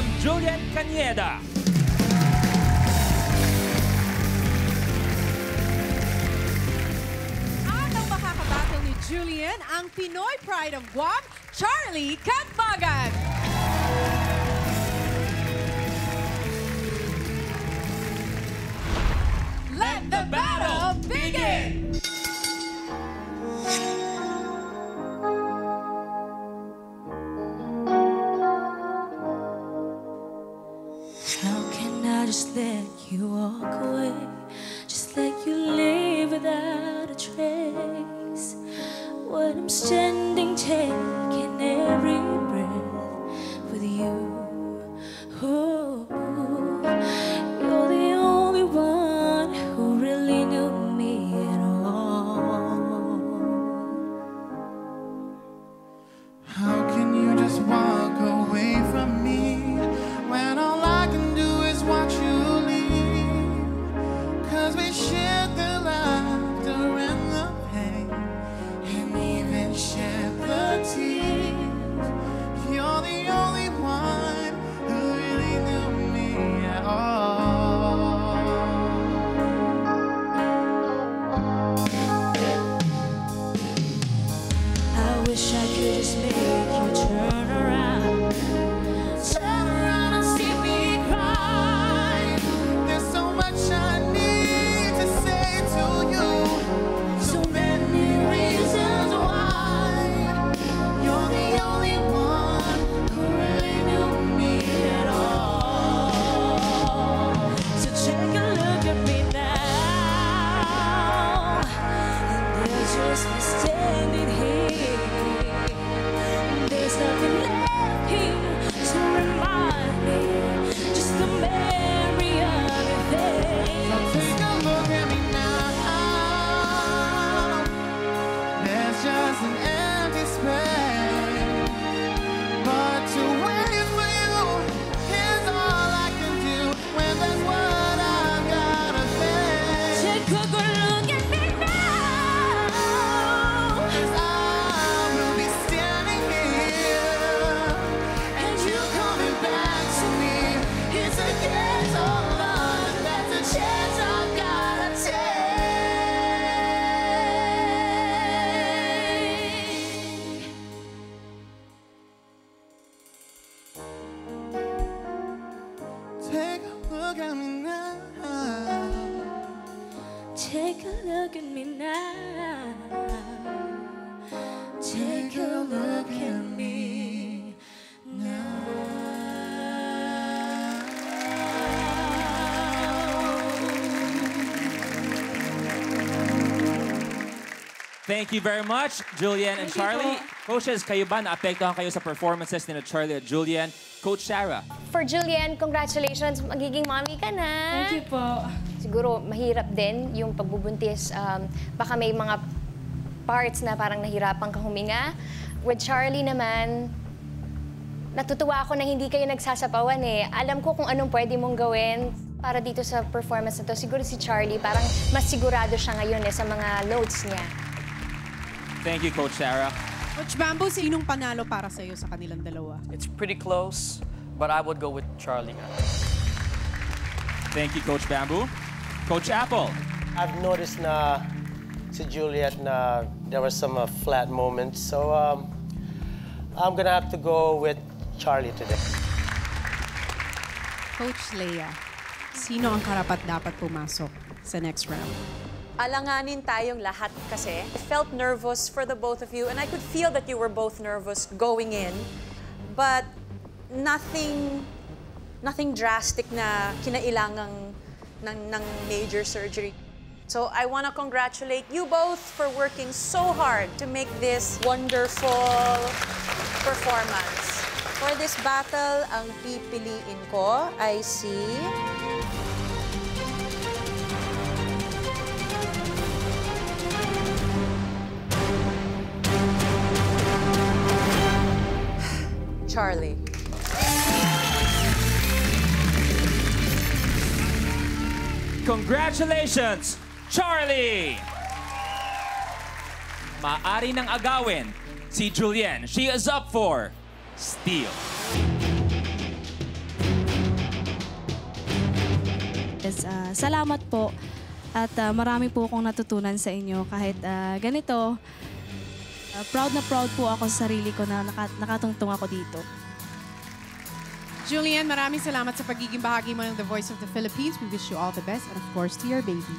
Madam Julian Cañeda. At ang makakabattle ni Julian, ang Pinoy Pride of Guam, Charlie Catbagan. Just let you walk away? Just let you leave without a trace. When I'm standing, taking wish I could just make you turn around. Just an look at me now. Take a look at me now. Take a look at me Thank you very much, Julian and Charlie. Coaches, kayo ba naapektuhan kayo sa performances ni Charlie at Julian? Coach Sarah. For Julian, congratulations. Magiging mommy ka na. Thank you po. Siguro mahirap din yung pagbubuntis. Um, baka may mga parts na parang nahirapan ka huminga. With Charlie naman, natutuwa ako na hindi kayo nagsasapawan eh. Alam ko kung anong pwede mong gawin para dito sa performance na to. Siguro si Charlie, parang mas sigurado siya ngayon eh sa mga loads niya. Thank you, Coach Sarah. Coach Bamboo, sinong panalo para sa'yo sa kanilang dalawa? It's pretty close, but I would go with Charlie. Thank you, Coach Bamboo. Coach Apple. I've noticed na si Juliet na there were some uh, flat moments. So um, I'm gonna have to go with Charlie today. Coach Leia, sino ang karapat dapat pumasok sa next round? Alanganin tayong lahat kasi. I felt nervous for the both of you and I could feel that you were both nervous going in. But nothing nothing drastic na kinailangang ng, ng major surgery. So I want to congratulate you both for working so hard to make this wonderful performance. For this battle, ang pipiliin ko ay si... Charlie. Congratulations, Charlie! Maari ng agawin si Julianne. She is up for Steel. Yes, uh, salamat po at uh, marami po akong natutunan sa inyo kahit uh, ganito ah, proud na proud po ako sa sarili ko na naka- nakatungtong ako dito. Julian, maraming salamat sa pagiging bahagi mo ng The Voice of the Philippines. We wish you all the best and of course to your baby.